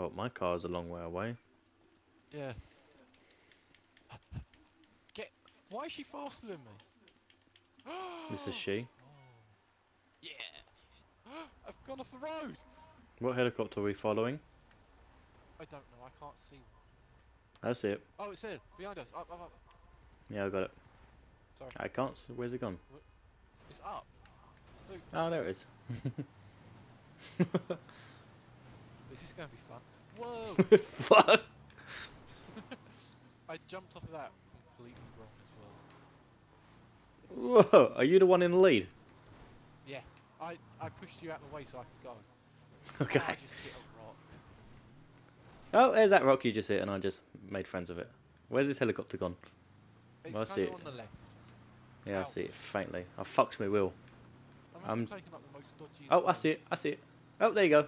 Well, my car's a long way away. Yeah. Get. Why is she faster than me? This is she. Yeah. I've gone off the road. What helicopter are we following? I don't know. I can't see. That's it. Oh, it's here behind us. Up, up, up. Yeah, I got it. Sorry. I can't. s- Where's it gone? It's up. Oh, there it is. This is going to be fun. Whoa! Fuck. I jumped off of that completely wrong as well. Whoa. Are you the one in the lead? Yeah. I I pushed you out of the way so I could go. Okay. I just hit a rock. Oh, there's that rock you just hit, and I just made friends with it. Where's this helicopter gone? It's I see it. on the left. Yeah, I see it faintly. Oh, I fucked my wheel. I'm taking up the most dodgy. Oh, I see it. I see it. Oh, there you go.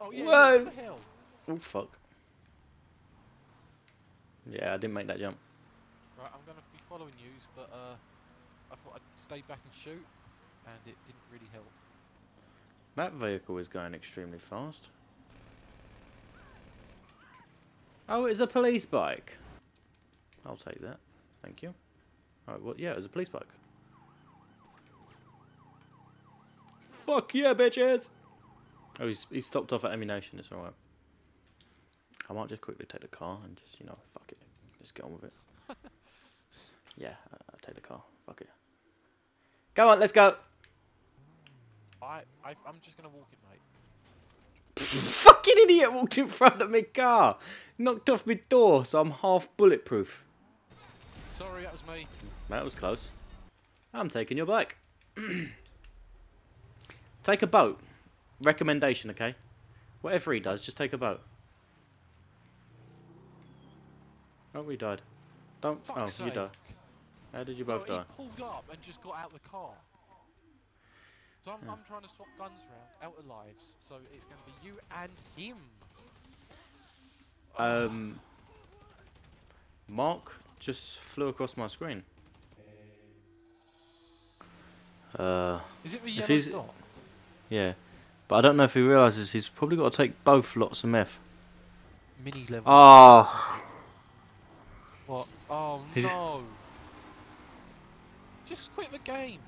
Oh yeah. Whoa. What the hell? Oh, fuck. Yeah, I didn't make that jump. Right, I'm gonna be following you, but uh, I thought I'd stay back and shoot, and it didn't really help. That vehicle is going extremely fast. Oh, it's a police bike. I'll take that. Thank you. Alright, well, yeah, it was a police bike. Fuck yeah, bitches! Oh, he's, he's stopped off at ammunition, it's alright. I might just quickly take the car and just, you know, fuck it. Just get on with it. yeah, I- I'll take the car. Fuck it. Come on, let's go! I, I I'm just gonna walk it, mate. Fucking idiot walked in front of my car. Knocked off my door, so I'm half bulletproof. Sorry, that was me. That was close. I'm taking your bike. take a boat. Recommendation, okay? Whatever he does, just take a boat. Oh, we died. Don't. Fuck's oh, you died. How did you both die? He pulled up and just got out of the car. So I'm, I'm trying to swap guns around, out of lives. So it's going to be you and him. Um. Mark just flew across my screen. Uh. Is it the yellow he's- dot? Yeah. But I don't know if he realises he's probably got to take both lots of meth. Mini level. Oh. What? Oh He's- no! Just quit the game.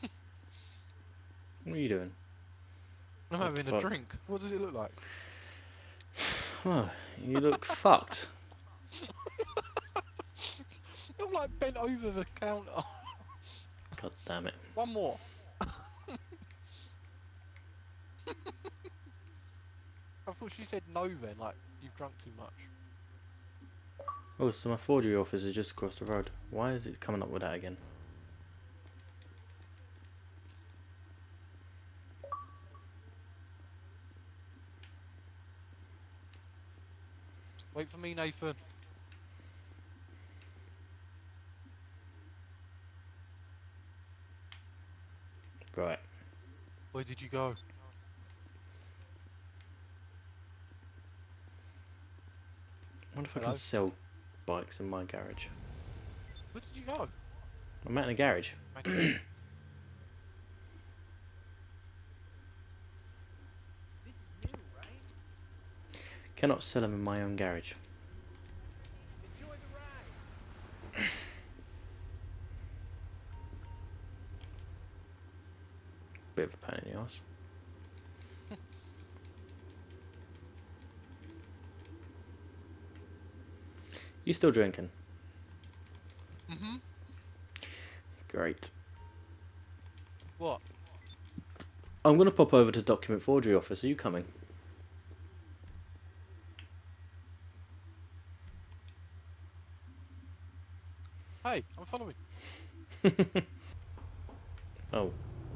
What are you doing? I'm What having a drink. What does it look like? Oh, you look fucked. I'm like bent over the counter. God damn it. One more. I thought she said no then, like you've drunk too much. Oh, so my forgery office is just across the road. Why is it coming up with that again? Wait for me, Nathan. Right. Where did you go? Wonder if I can sell bikes in my garage? Where did you go? I'm at in a garage. Cannot sell them in my own garage. Bit of a pain in the ass. You still drinking? mm-hmm. Great. What? I'm gonna pop over to document forgery office. Are you coming? Hey, I'm following. Oh.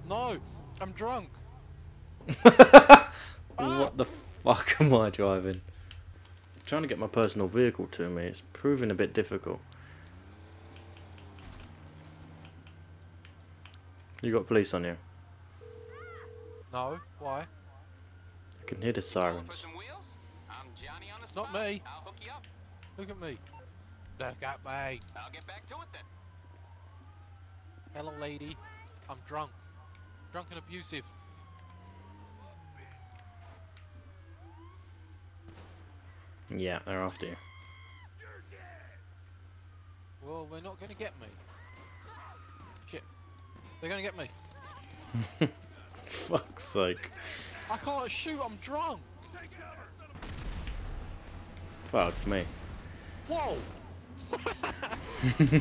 No, I'm drunk. What the fuck am I driving? Trying to get my personal vehicle to me. It's proving a bit difficult. You got police on you. No, why? I can hear the sirens. I'm Johnny on the Not me. I'll hook you up. Look at me. Look at me. I'll get back to it then. Hello, lady. I'm drunk. Drunk and abusive. Yeah, they're after you. Well, they're not gonna get me. Shit. They're gonna get me. Fuck's sake. I can't shoot, I'm drunk! Fuck me. Whoa!